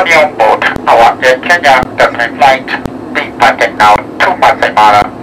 Estonian boat, our Estonian the flight being taken now to Masai Mara.